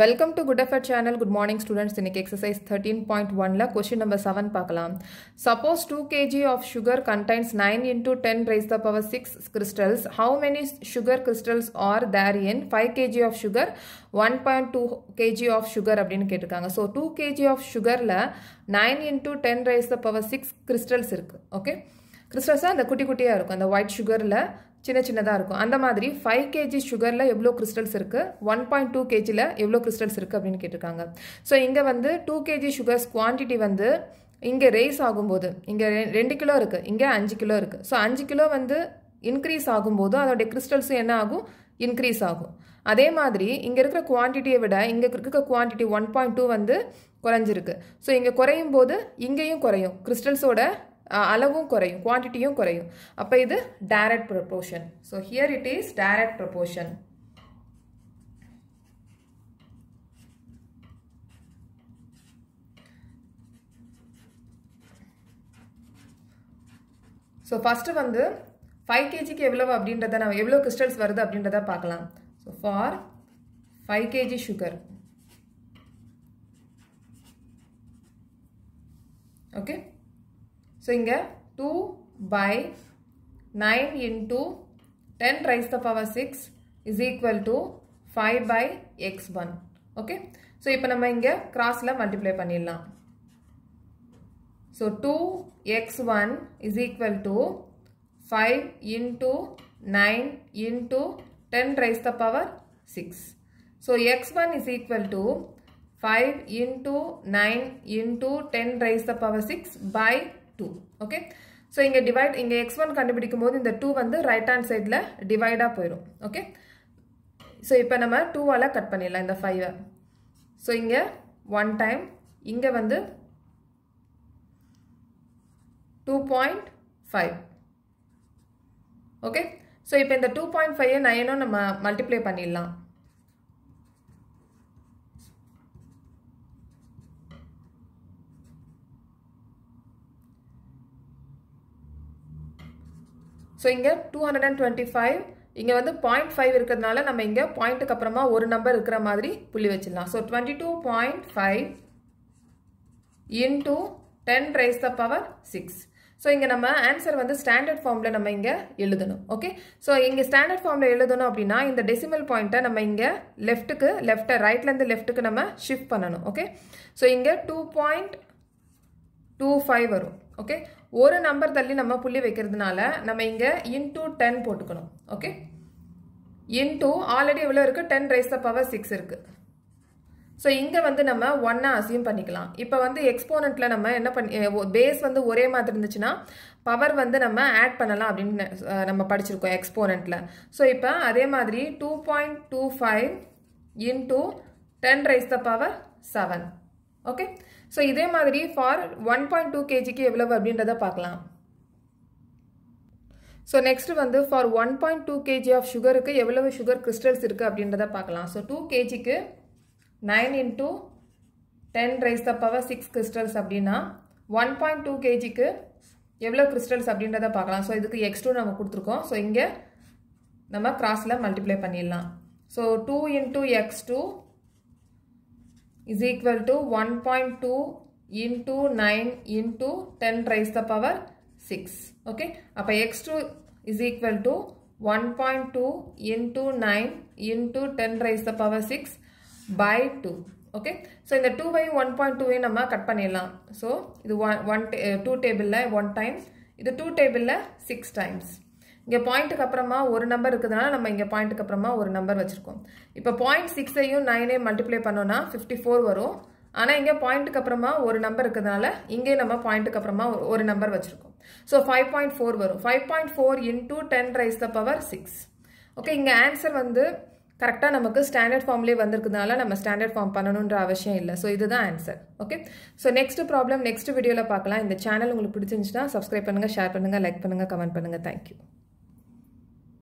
Welcome to good effort channel good morning students இன்னைக்கு exercise thirteen point ஒனில் question number seven பார்க்கலாம். Suppose two kg of sugar contains nine into ten raise the power six crystals how many sugar crystals are there in five kg of sugar one point two kg of sugar அப்படின்னு கேட்டிருக்காங்க. So two KG of சுகரில் nine into ten raise the power six crystals இருக்குது okay கிறிஸ்டல்ஸாக அந்த குட்டி குட்டியாக இருக்கும். அந்த white சுகரில் சின்ன சின்னதாக இருக்கும். அந்த மாதிரி ஃபைவ் கேஜி சுகரில் எவ்வளோ கிறிஸ்டல்ஸ் இருக்குது ஒன் பாயிண்ட் டூ கேஜியில் எவ்வளோ கிறிஸ்டல்ஸ் இருக்குது அப்படின்னு கேட்டிருக்காங்க. ஸோ இங்கே வந்து டூ கேஜி சுகர்ஸ் குவான்டிட்டி வந்து இங்கே ரேஸ் ஆகும்போது இங்கே ரெண்டு கிலோ இருக்குது இங்கே அஞ்சு கிலோ இருக்குது ஸோ அஞ்சு கிலோ வந்து இன்க்ரீஸ் ஆகும்போது அதோடைய கிறிஸ்டல்ஸும் என்ன ஆகும்? இன்க்ரீஸ் ஆகும். அதே மாதிரி இங்கே இருக்கிற குவான்டிட்டியை விட இங்கே இருக்கிற குவான்டிட்டி ஒன் பாயிண்ட் டூ வந்து குறைஞ்சிருக்கு. ஸோ இங்கே குறையும் போது இங்கேயும் குறையும். கிறிஸ்டல்ஸோட அளவும் குறையும் குவான்டிட்டியும் குறையும். அப்போ இது direct proportion so here it is direct proportion so first வந்து ஃபைவ் கேஜிக்கு எவ்வளவு அப்படின்றத நம்ம எவ்வளோ கிறிஸ்டல்ஸ் வருது அப்படின்றத பார்க்கலாம். So for five kg sugar okay so இங்கே two by nine into ten raise the power six is equal to five by x one okay so இப்போ நம்ம இங்கே கிராஸில் மல்டிப்ளை பண்ணிடலாம். So two x one is equal to five into nine into ten raise the power six so x one is equal to 5 into 9 into 10 raised the power 6 by 2 okay? So இங்க divide இங்க x1 கண்டுபிடிக்கும் போது இந்த 2 வந்து right hand சைடில் divide போயிடும் okay? So இப்போ நம்ம 2 கட் பண்ணிடலாம் இந்த 5 so இங்க 1 time இங்கே வந்து 2.5 okay? So இப்போ இந்த 2.5 9 நம்ம மல்டிப்ளை பண்ணிடலாம். ஸோ இங்கே two hundred and twenty five இங்கே வந்து பாயிண்ட் ஃபைவ் இருக்கிறதுனால நம்ம இங்கே பாயிண்ட்டுக்கு அப்புறமா ஒரு நம்பர் இருக்கிற மாதிரி புள்ளி வச்சிடலாம். So twenty two point five into ten raise the power six so இங்கே நம்ம ஆன்சர் வந்து ஸ்டாண்டர்ட் ஃபார்மில் நம்ம இங்கே எழுதணும். ஓகே ஸோ இங்கே ஸ்டாண்டர்ட் ஃபார்மில் எழுதணும் அப்படின்னா இந்த டெசிமல் பாயிண்ட்டை நம்ம இங்கே லெஃப்ட்டுக்கு லெஃப்ட்டை ரைட்லேருந்து லெஃப்ட்டுக்கு நம்ம ஷிஃப்ட் பண்ணணும். ஓகே ஸோ இங்கே டூ பாயிண்ட் டூ ஃபைவ் வரும். ஓகே ஒரு நம்பர் தள்ளி நம்ம புள்ளி வைக்கிறதுனால நம்ம இங்கே இன்டூ டென் போட்டுக்கணும். ஓகே இன்டூ ஆல்ரெடி எவ்வளோ இருக்குது ten raise the power six இருக்குது ஸோ இங்கே வந்து நம்ம ஒன்னாக அசியூம் பண்ணிக்கலாம். இப்போ வந்து எக்ஸ்போனண்ட்டில் நம்ம என்ன பண்ணி பேஸ் வந்து ஒரே மாதிரி இருந்துச்சுன்னா பவர் வந்து நம்ம ஆட் பண்ணலாம் அப்படின்னு நம்ம படிச்சிருக்கோம் எக்ஸ்போனண்ட்டில் ஸோ இப்போ அதே மாதிரி two point two five into ten raise the power seven okay so இதே மாதிரி ஃபார் ஒன் பாயிண்ட் டூ கேஜிக்கு எவ்வளவு அப்படின்றத பார்க்கலாம். ஸோ நெக்ஸ்ட் வந்து for one point two kg of சுகருக்கு எவ்வளவு சுகர் கிறிஸ்டல்ஸ் இருக்குது அப்படின்றத பார்க்கலாம். ஸோ டூ கேஜிக்கு nine into ten raise the power six crystals அப்படின்னா ஒன் பாயிண்ட் டூ கேஜிக்கு எவ்வளோ கிறிஸ்டல்ஸ் அப்படின்றத பார்க்கலாம். ஸோ இதுக்கு எக்ஸ் டூ நம்ம கொடுத்துருக்கோம். ஸோ இங்கே நம்ம கிராஸில் மல்டிப்ளை பண்ணிடலாம். So two into x two is equal to 1.2 into 9 into 10 raised the power 6 okay அப்ப x2 is equal to 1.2 into 9 into 10 raised the power 6 by 2 okay so இந்த 2 by 1.2 நம்ம cut பண்ணிடலாம் so இது 1 2 டேபிளில் 1 time இது 2 டேபிளில் 6 times இங்கே பாயிண்ட்டுக்கு அப்புறமா ஒரு நம்பர் இருக்குதுனால நம்ம இங்கே பாயிண்ட்டுக்கு அப்புறமா ஒரு நம்பர் வச்சுருக்கோம். இப்போ பாயிண்ட் சிக்ஸையும் நைனையும் மல்டிப்ளை பண்ணோன்னா ஃபிஃப்டி ஃபோர் வரும். ஆனால் இங்கே பாயிண்ட்டுக்கு அப்புறமா ஒரு நம்பர் இருக்கிறதுனால இங்கே நம்ம பாயிண்ட்டுக்கு அப்புறமா ஒரு நம்பர் வச்சுருக்கோம். ஸோ ஃபைவ் பாயிண்ட் ஃபோர் வரும். Five point four into ten raise the power six okay இங்கே ஆன்சர் வந்து கரெக்டாக நமக்கு ஸ்டாண்டர்ட் ஃபார்ம்லேயே வந்திருக்கிறதுனால நம்ம ஸ்டாண்டர்ட் ஃபார்ம் பண்ணணுன்ற அவசியம் இல்லை. ஸோ இதுதான் answer okay so next problem next வீடியோவில் பார்க்கலாம். இந்த சேனல் உங்களுக்கு பிடிச்சிருந்துச்சுன்னா சப்ஸ்கிரைப் பண்ணுங்கள் ஷேர் பண்ணுங்கள் லைக் பண்ணுங்கள் கமெண்ட் பண்ணுங்கள் தேங்க்யூ